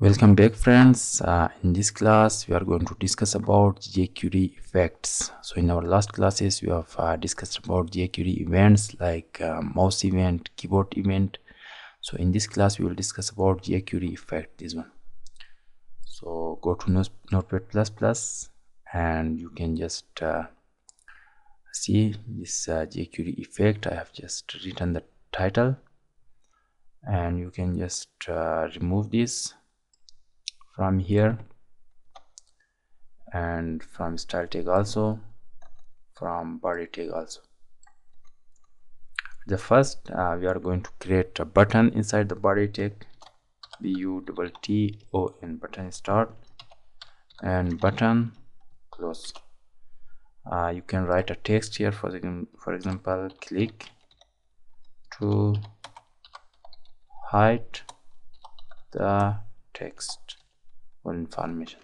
welcome back friends. Uh, in this class we are going to discuss about jQuery effects. So in our last classes we have uh, discussed about jQuery events like uh, mouse event keyboard event. So in this class we will discuss about jQuery effect this one. So go to notepad plus plus and you can just uh, see this uh, jQuery effect. I have just written the title. And you can just uh, remove this from here and from style tag also from body tag also. The first uh, we are going to create a button inside the body tag b u double t o n button start and button close. Uh, you can write a text here for the, for example click to hide the text information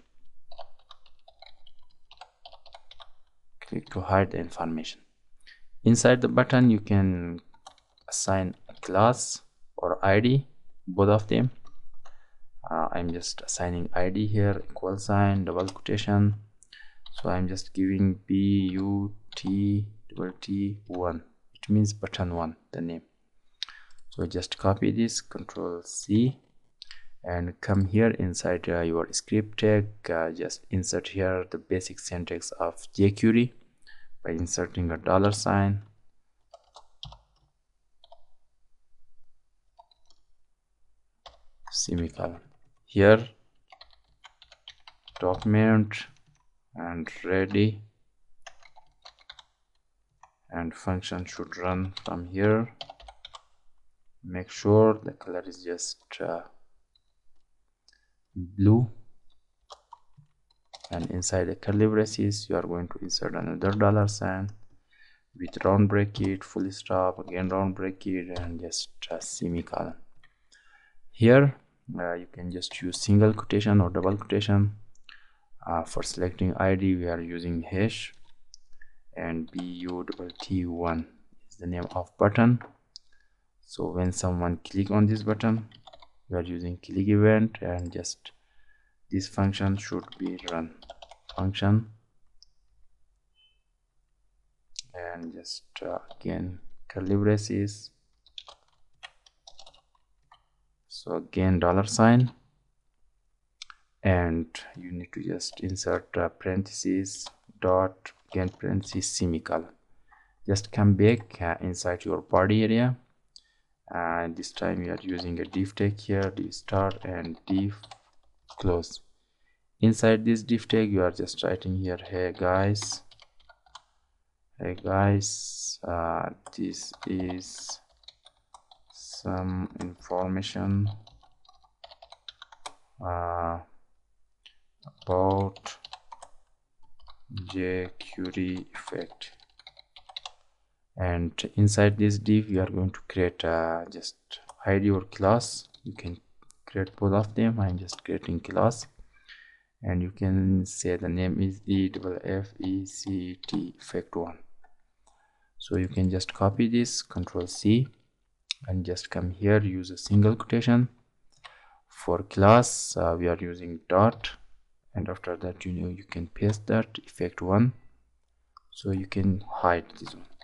click to hide the information inside the button you can assign a class or id both of them. Uh, i'm just assigning id here equal sign double quotation. So i'm just giving b u t double t one it means button one the name. So just copy this control c and come here inside uh, your script tag uh, just insert here the basic syntax of jQuery by inserting a dollar sign. Semicolon. Here document and ready. And function should run from here. Make sure the color is just uh, blue and inside the curly braces you are going to insert another dollar sign with round bracket full stop again round bracket and just a semicolon. Here uh, you can just use single quotation or double quotation uh, for selecting id we are using hash and but1 is the name of button. So when someone click on this button we are using click event and just this function should be run. Function. And just uh, again curly braces. So again dollar sign. And you need to just insert uh, parentheses dot again parentheses semicolon. Just come back uh, inside your body area and this time we are using a div tag here div start and div close. Inside this div tag you are just writing here hey guys. Hey guys. Uh, this is some information uh, about jQuery effect and inside this div you are going to create uh, just hide your class you can create both of them. I'm just creating class and you can say the name is e double f e c t effect one. So you can just copy this control c and just come here use a single quotation. For class uh, we are using dot. And after that you know you can paste that effect one. So you can hide this one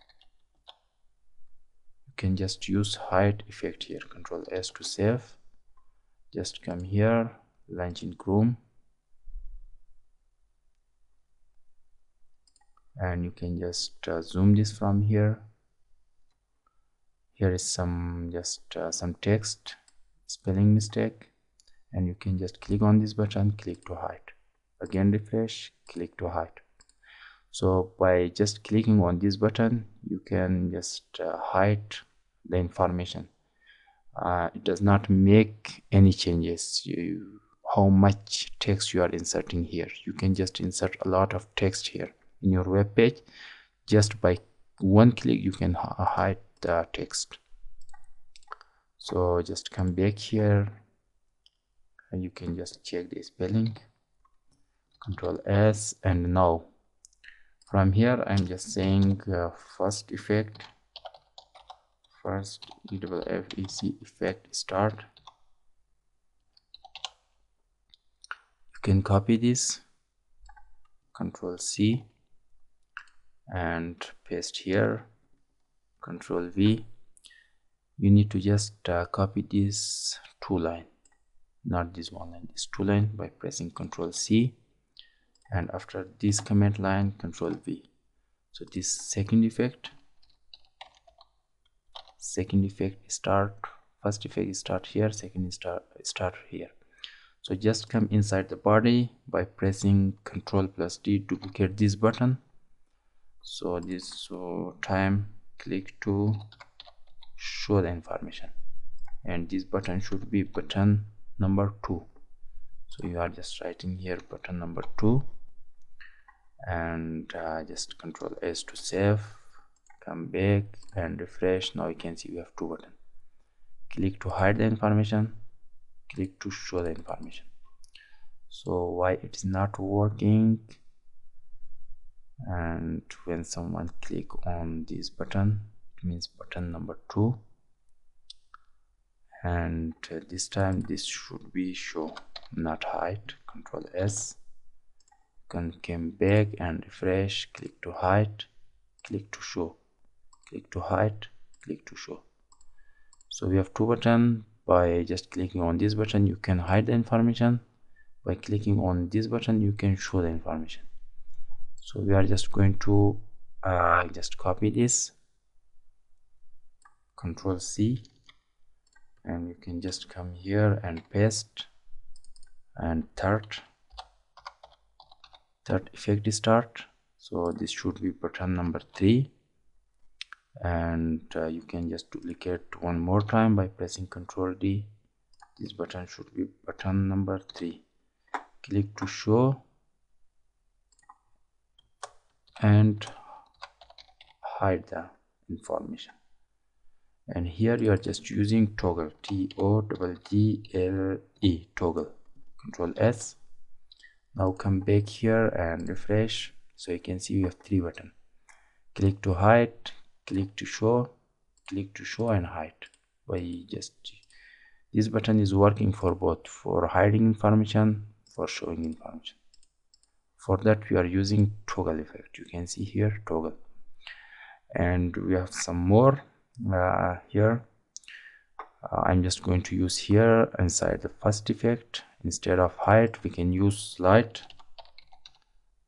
can just use hide effect here control s to save. Just come here launch in chrome. And you can just uh, zoom this from here. Here is some just uh, some text spelling mistake. And you can just click on this button click to hide again refresh click to hide so by just clicking on this button you can just uh, hide the information. Uh, it does not make any changes. You, how much text you are inserting here. You can just insert a lot of text here in your web page. Just by one click you can hide the text. So just come back here and you can just check the spelling. Control s and now from here i'm just saying uh, first effect first ewfec effect start. You can copy this control C and paste here control V. You need to just uh, copy this two line not this one line this two line by pressing control C and after this comment line control V. So this second effect second effect start first effect start here second start start here. So just come inside the body by pressing control plus d duplicate this button. So this so time click to show the information. And this button should be button number two. So you are just writing here button number two and uh, just control s to save come back and refresh. Now you can see we have two buttons click to hide the information click to show the information. So why it is not working? And when someone click on this button it means button number two. And uh, this time this should be show not hide control s can come back and refresh click to hide click to show. Click to hide click to show. So we have two buttons by just clicking on this button you can hide the information. By clicking on this button you can show the information. So we are just going to uh, just copy this. Control C. And you can just come here and paste. And third third effect start. So this should be button number three. And uh, you can just duplicate one more time by pressing ctrl d. This button should be button number three. Click to show. And hide the information. And here you are just using toggle t o double g l e toggle control s now come back here and refresh. So you can see we have three button. Click to hide click to show click to show and hide by just this button is working for both for hiding information for showing information. For that we are using toggle effect. You can see here toggle. And we have some more uh, here. Uh, I'm just going to use here inside the first effect instead of hide we can use slide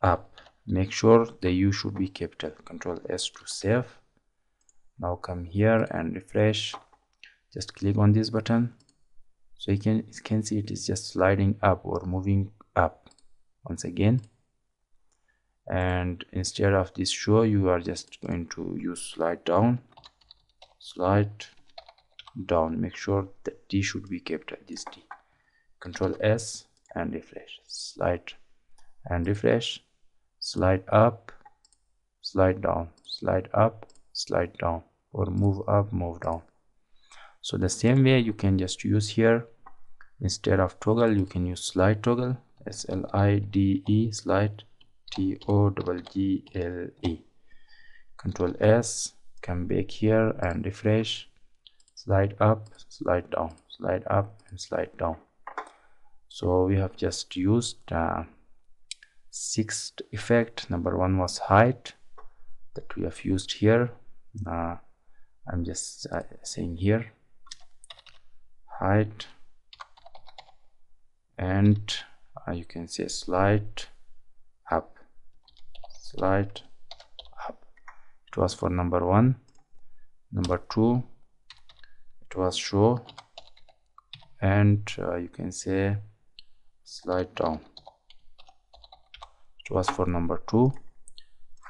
up. Make sure the u should be capital control s to save. Now come here and refresh. Just click on this button. So you can you can see it is just sliding up or moving up once again. And instead of this show you are just going to use slide down. Slide down. Make sure that d should be kept at this d control s and refresh slide and refresh slide up slide down slide up slide down or move up move down. So the same way you can just use here. Instead of toggle you can use slide toggle s l i d e slide t o double g l e. Control s come back here and refresh slide up slide down slide up and slide down so we have just used uh, sixth effect. Number one was hide that we have used here. Uh, I'm just uh, saying here. Hide and uh, you can say slide up. Slide up. It was for number one. Number two it was show. And uh, you can say slide down. It was for number two.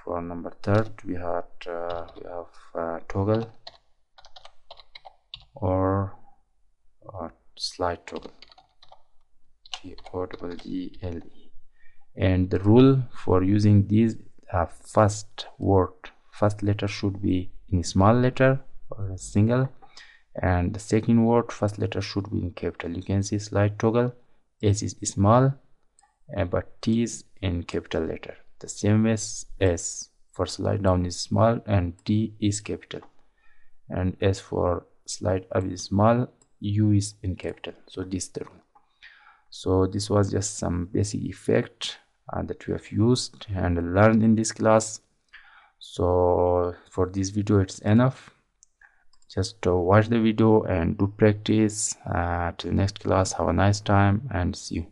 For number third we had uh, we have uh, toggle or uh, slide toggle. T O double G L E. And the rule for using these uh, first word first letter should be in small letter or a single. And the second word first letter should be in capital. You can see slide toggle s is small uh, but t is in capital letter. The same as s for slide down is small and t is capital. And s for slide up is small u is in capital. So this is the rule. So this was just some basic effect uh, that we have used and learned in this class. So for this video it's enough just uh, watch the video and do practice till next class. Have a nice time and see you